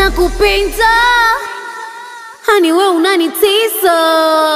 nakupenda, hani we unanitisa